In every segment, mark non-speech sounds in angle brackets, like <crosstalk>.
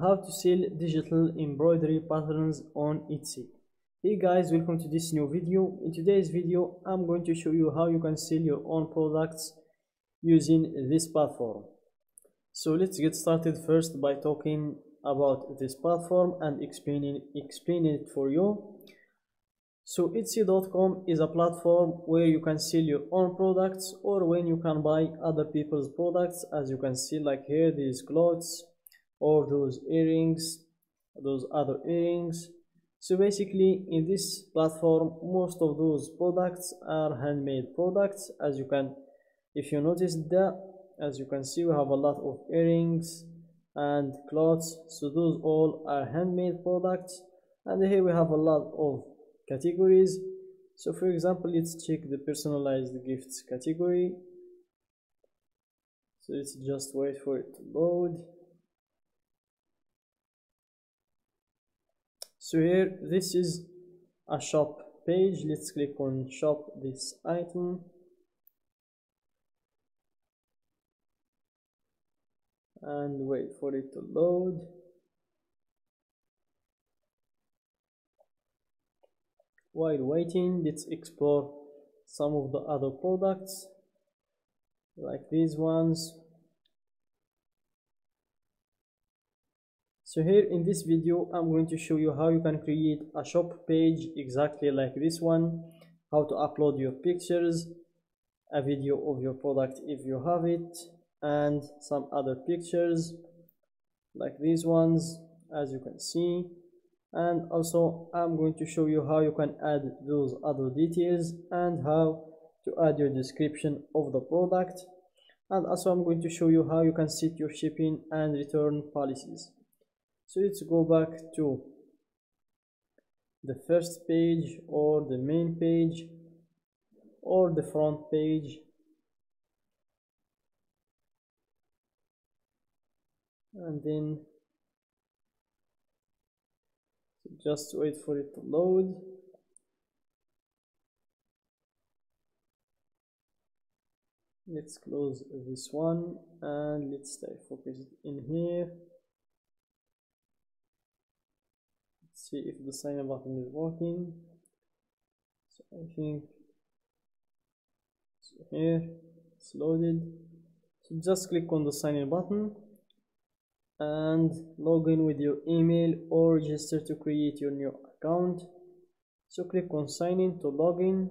how to sell digital embroidery patterns on Etsy. Hey guys, welcome to this new video. In today's video, I'm going to show you how you can sell your own products using this platform. So let's get started first by talking about this platform and explaining, explaining it for you. So Etsy.com is a platform where you can sell your own products or when you can buy other people's products as you can see like here these clothes or those earrings those other earrings. So basically in this platform most of those products are handmade products. As you can if you notice that as you can see we have a lot of earrings and clothes. So those all are handmade products. And here we have a lot of categories. So for example let's check the personalized gifts category. So let's just wait for it to load so here this is a shop page. Let's click on shop this item. And wait for it to load. While waiting let's explore some of the other products like these ones so here in this video I'm going to show you how you can create a shop page exactly like this one how to upload your pictures a video of your product if you have it and some other pictures like these ones as you can see. And also I'm going to show you how you can add those other details and how to add your description of the product. And also I'm going to show you how you can set your shipping and return policies so let's go back to the first page or the main page or the front page. And then just wait for it to load. Let's close this one and let's stay focused in here see if the sign button is working. So I think so here it's loaded. So just click on the sign in button and log in with your email or register to create your new account. So click on sign in to log in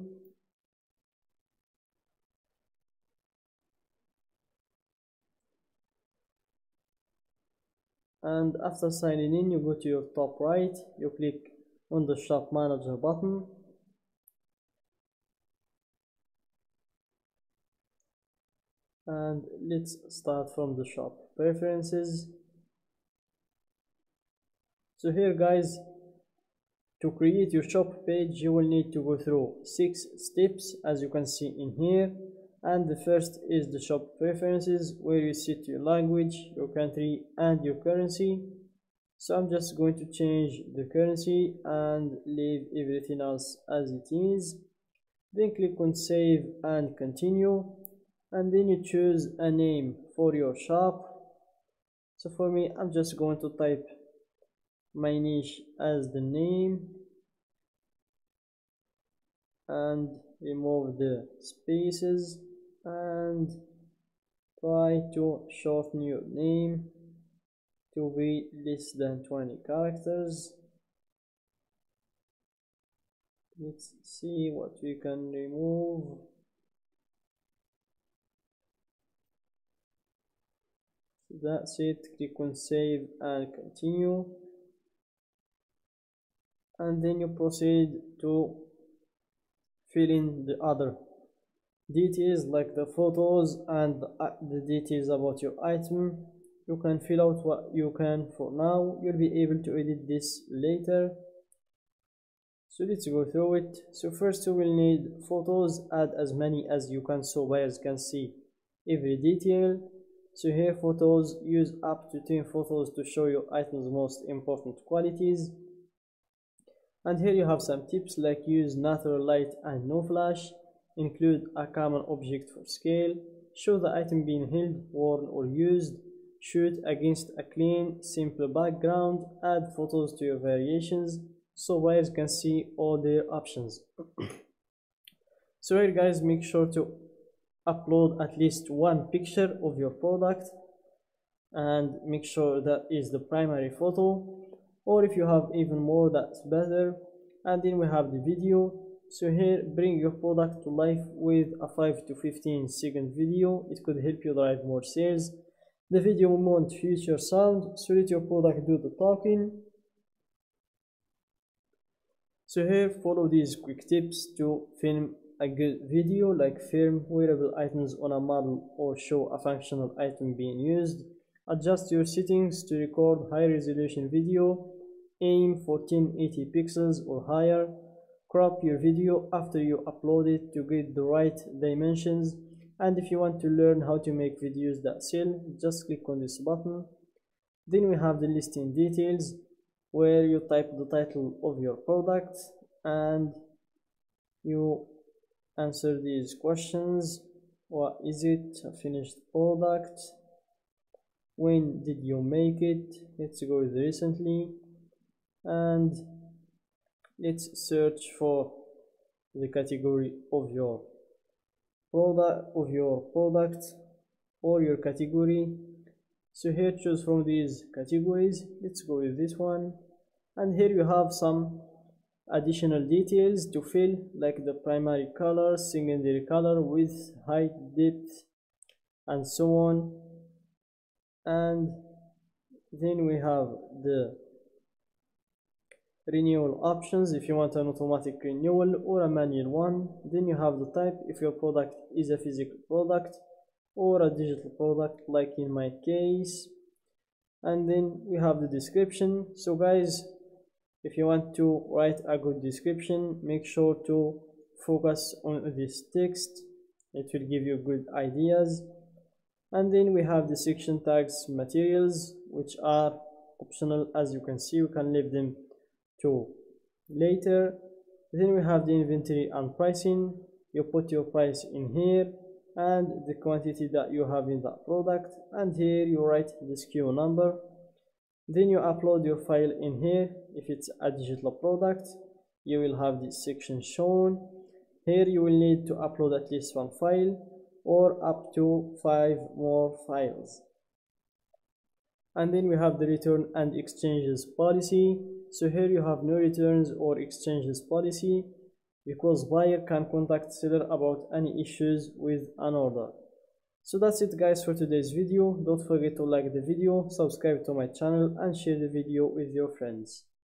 and after signing in you go to your top right. You click on the shop manager button. And let's start from the shop preferences. So here guys to create your shop page you will need to go through six steps as you can see in here and the first is the shop preferences where you set your language your country and your currency. So i'm just going to change the currency and leave everything else as it is. Then click on save and continue. And then you choose a name for your shop. So for me i'm just going to type my niche as the name and remove the spaces and try to shorten your name to be less than 20 characters. Let's see what we can remove. So that's it. Click on save and continue. And then you proceed to fill in the other details like the photos and uh, the details about your item. You can fill out what you can for now. You'll be able to edit this later. So let's go through it. So first you will need photos add as many as you can so buyers can see every detail. So here photos use up to 10 photos to show your item's most important qualities. And here you have some tips like use natural light and no flash include a common object for scale show the item being held worn or used shoot against a clean simple background add photos to your variations so buyers can see all their options. <clears throat> So here guys make sure to upload at least one picture of your product and make sure that is the primary photo. Or if you have even more that's better. And then we have the video so here bring your product to life with a 5 to 15 second video. It could help you drive more sales. The video won't feature sound so let your product do the talking. So here follow these quick tips to film a good video like film wearable items on a model or show a functional item being used. Adjust your settings to record high resolution video. Aim 1480 pixels or higher crop your video after you upload it to get the right dimensions. And if you want to learn how to make videos that sell just click on this button. Then we have the listing details where you type the title of your product and you answer these questions. What is it? A finished product. When did you make it? Let's go with recently. And let's search for the category of your product of your product or your category. So here choose from these categories. Let's go with this one. And here you have some additional details to fill like the primary color secondary color width height depth and so on. And then we have the renewal options. If you want an automatic renewal or a manual one then you have the type. If your product is a physical product or a digital product like in my case. And then we have the description. So guys if you want to write a good description make sure to focus on this text. It will give you good ideas. And then we have the section tags materials which are optional. As you can see we can leave them to later then we have the inventory and pricing. You put your price in here and the quantity that you have in that product. And here you write the SKU number. Then you upload your file in here. If it's a digital product you will have this section shown. Here you will need to upload at least one file or up to five more files. And then we have the return and exchanges policy so here you have no returns or exchanges policy because buyer can contact seller about any issues with an order. So that's it guys for today's video. Don't forget to like the video subscribe to my channel and share the video with your friends